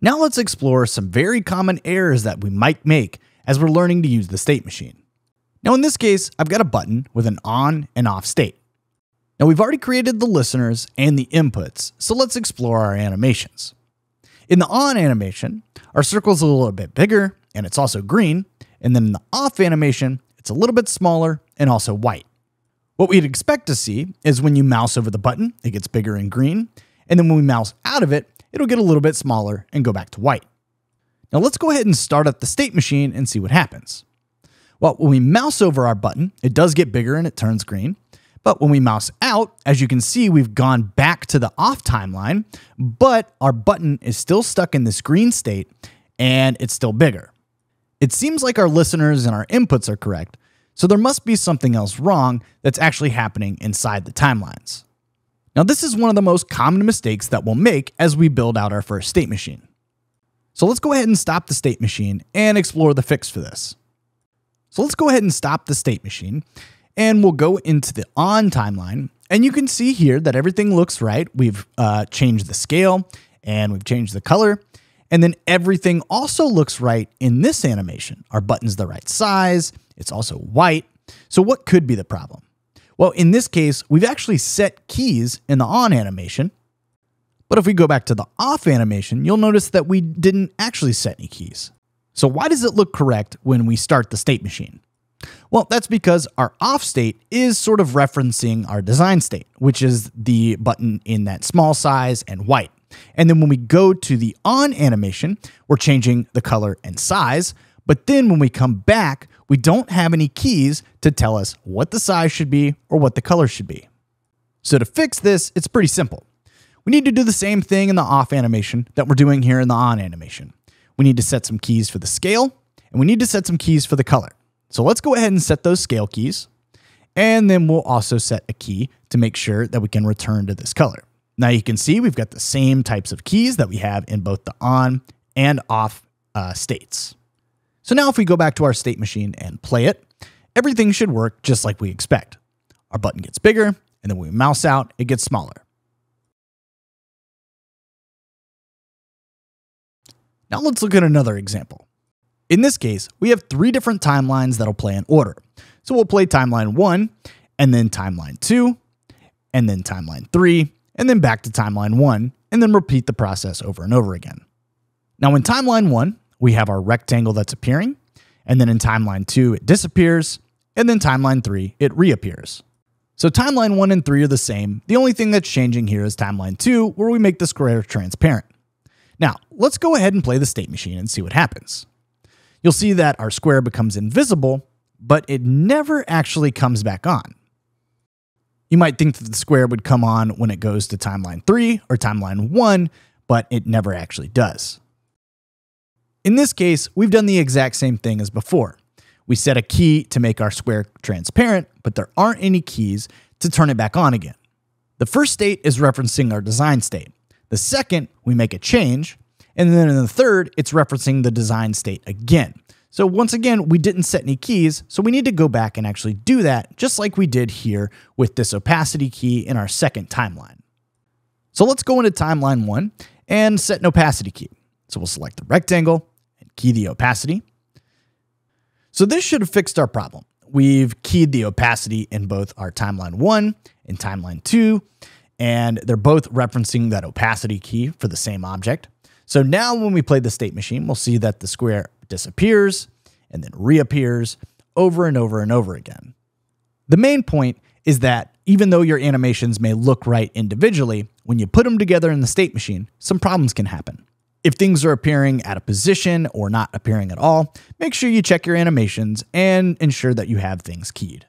Now let's explore some very common errors that we might make as we're learning to use the state machine. Now in this case, I've got a button with an on and off state. Now we've already created the listeners and the inputs, so let's explore our animations. In the on animation, our circle is a little bit bigger and it's also green, and then in the off animation, it's a little bit smaller and also white. What we'd expect to see is when you mouse over the button, it gets bigger and green, and then when we mouse out of it, it'll get a little bit smaller and go back to white. Now let's go ahead and start up the state machine and see what happens. Well, when we mouse over our button, it does get bigger and it turns green. But when we mouse out, as you can see, we've gone back to the off timeline, but our button is still stuck in this green state and it's still bigger. It seems like our listeners and our inputs are correct, so there must be something else wrong that's actually happening inside the timelines. Now, this is one of the most common mistakes that we'll make as we build out our first state machine. So let's go ahead and stop the state machine and explore the fix for this. So let's go ahead and stop the state machine and we'll go into the on timeline. And you can see here that everything looks right. We've uh, changed the scale and we've changed the color. And then everything also looks right in this animation. Our button's the right size. It's also white. So what could be the problem? Well, in this case, we've actually set keys in the on animation. But if we go back to the off animation, you'll notice that we didn't actually set any keys. So why does it look correct when we start the state machine? Well, that's because our off state is sort of referencing our design state, which is the button in that small size and white. And then when we go to the on animation, we're changing the color and size. But then when we come back, we don't have any keys to tell us what the size should be or what the color should be. So to fix this, it's pretty simple. We need to do the same thing in the off animation that we're doing here in the on animation. We need to set some keys for the scale, and we need to set some keys for the color. So let's go ahead and set those scale keys. And then we'll also set a key to make sure that we can return to this color. Now you can see we've got the same types of keys that we have in both the on and off uh, states. So now if we go back to our state machine and play it, everything should work just like we expect. Our button gets bigger, and then when we mouse out, it gets smaller. Now let's look at another example. In this case, we have three different timelines that'll play in order. So we'll play timeline one, and then timeline two, and then timeline three, and then back to timeline one, and then repeat the process over and over again. Now in timeline one, we have our rectangle that's appearing, and then in timeline two, it disappears, and then timeline three, it reappears. So timeline one and three are the same. The only thing that's changing here is timeline two, where we make the square transparent. Now, let's go ahead and play the state machine and see what happens. You'll see that our square becomes invisible, but it never actually comes back on. You might think that the square would come on when it goes to timeline 3 or timeline 1, but it never actually does. In this case, we've done the exact same thing as before. We set a key to make our square transparent, but there aren't any keys to turn it back on again. The first state is referencing our design state. The second, we make a change. And then in the third, it's referencing the design state again. So once again, we didn't set any keys, so we need to go back and actually do that, just like we did here with this opacity key in our second timeline. So let's go into timeline one and set an opacity key. So we'll select the rectangle, and key the opacity. So this should have fixed our problem. We've keyed the opacity in both our timeline one and timeline two, and they're both referencing that opacity key for the same object. So now when we play the state machine, we'll see that the square disappears and then reappears over and over and over again. The main point is that even though your animations may look right individually, when you put them together in the state machine, some problems can happen. If things are appearing at a position or not appearing at all, make sure you check your animations and ensure that you have things keyed.